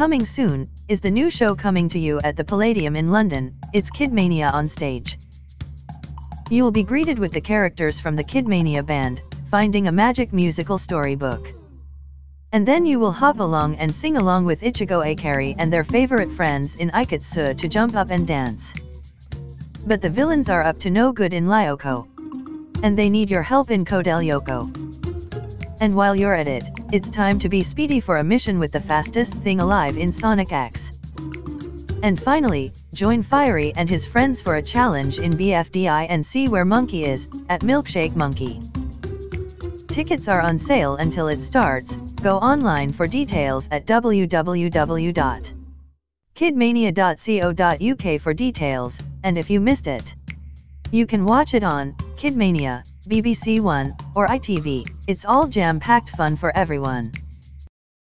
coming soon, is the new show coming to you at the Palladium in London, it's Kidmania on stage. You will be greeted with the characters from the Kidmania band, finding a magic musical storybook. And then you will hop along and sing along with Ichigo Akari and their favorite friends in Aikatsu to jump up and dance. But the villains are up to no good in Lyoko. And they need your help in Code Lyoko. And while you're at it, it's time to be speedy for a mission with the fastest thing alive in Sonic X. And finally, join Firey and his friends for a challenge in BFDI and see where Monkey is, at Milkshake Monkey. Tickets are on sale until it starts, go online for details at www.kidmania.co.uk for details, and if you missed it, you can watch it on Kidmania, BBC One, or ITV. It's all jam-packed fun for everyone.